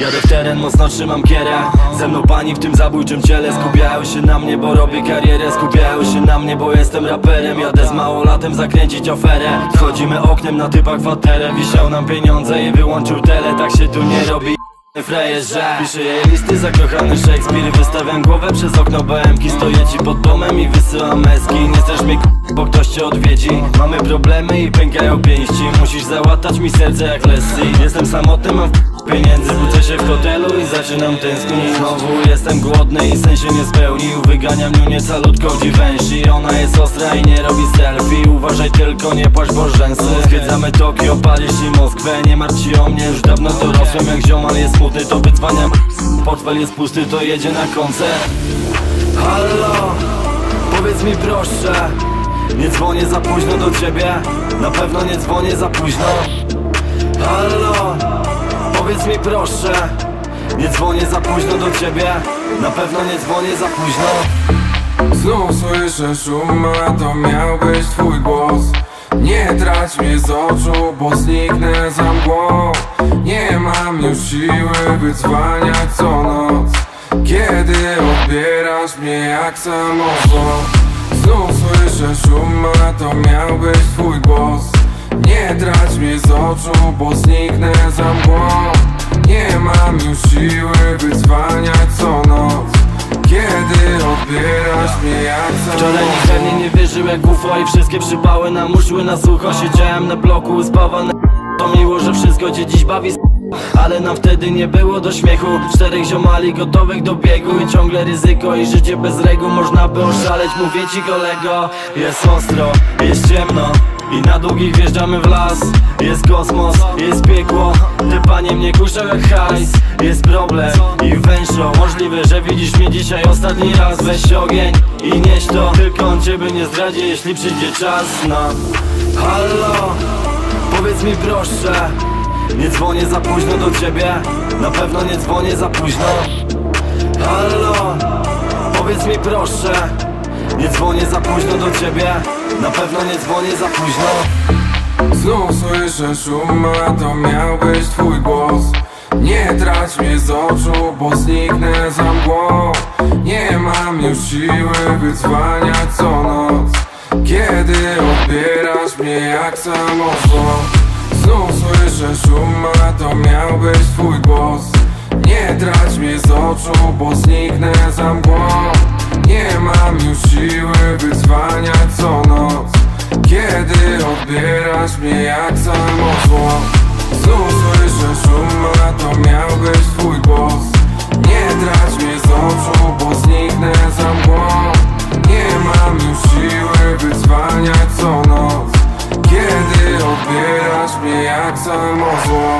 Jadę w teren, mocno trzymam kierę. Ze mną pani w tym zabójczym ciele. Skupiają się na mnie, bo robię karierę. Skupiają się na mnie, bo jestem raperem. Jadę z małolatem zakręcić aferę Wchodzimy oknem na typach kwaterę Wisiał nam pieniądze i wyłączył tele. Tak się tu nie robi Frajerze. Piszę jej listy zakochany Shakespeare Wystawiam głowę przez okno BMki Stoję ci pod domem i wysyłam meski Nie chcesz k***, bo ktoś cię odwiedzi. Mamy problemy i pękają pięści. Musisz załatać mi serce jak Leslie Jestem samotny, mam pieniędzy. Budzę się w hotelu i zaczynam tęsknić. Znowu jestem głodny i sen się nie spełnił. Wyganiam niunię calutką dziwęsi Ona jest ostra i nie robi selfie. Uważaj tylko, nie płacz bo rzęsy. Zwiedzamy Tokio, palisz i Moskwę. Nie martw się o mnie, już dawno dorosłem. Jak ziomal jest smutny, to wydzwaniam Portfel jest pusty, to jedzie na koncert. Halo, powiedz mi proszę Nie dzwonię za późno do ciebie. Na pewno nie dzwonię za późno. Halo, powiedz mi proszę Nie dzwonię za późno do ciebie. Na pewno nie dzwonię za późno. Znów słyszę szum, a to miał być twój głos Nie trać mnie z oczu, bo zniknę za mgłą. Nie mam już siły wydzwaniać co noc. Kiedy odbierasz mnie jak samochód? Znów słyszę szum, a to miał być twój głos. Nie trać mnie z oczu, bo zniknę za mgłą. Nie mam już siły wydzwaniać co noc kiedy odbierasz mnie jak Wczoraj nie wierzył jak UFO I wszystkie przypały nam uszły na sucho. Siedziałem na bloku spawany To miło, że wszystko cię dziś bawi ale nam wtedy nie było do śmiechu. Czterech ziomali gotowych do biegu I ciągle ryzyko. I życie bez reguł Można by oszaleć, mówię ci kolego Jest ostro, jest ciemno. I na długich wjeżdżamy w las. Jest kosmos, jest piekło. Te panie mnie kuszą jak hajs. Jest problem i wężo Możliwe, że widzisz mnie dzisiaj ostatni raz. Weź ogień i nieś to. Tylko on ciebie nie zdradzi, jeśli przyjdzie czas. Na Halo, powiedz mi proszę Nie dzwonię za późno do ciebie Na pewno nie dzwonię za późno. Halo, powiedz mi proszę Nie dzwonię za późno do ciebie Na pewno nie dzwonię za późno. Znów słyszę szum, a to miał być twój głos. Nie trać mnie z oczu, bo zniknę za mgłą. Nie mam już siły wydzwaniać co noc. Kiedy odbierasz mnie jak samochód Znów słyszę szum, a to miał być twój głos. Nie trać mnie z oczu, bo zniknę za mgłą. Nie mam już siły wydzwaniać co noc. Kiedy odbierasz mnie jak samozło Znów słyszę szum, a to miał być twój głos. Nie trać wyzwaniać co noc